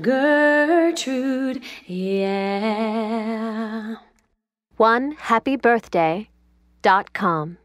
Gertrude, yeah. One happy birthday dot com.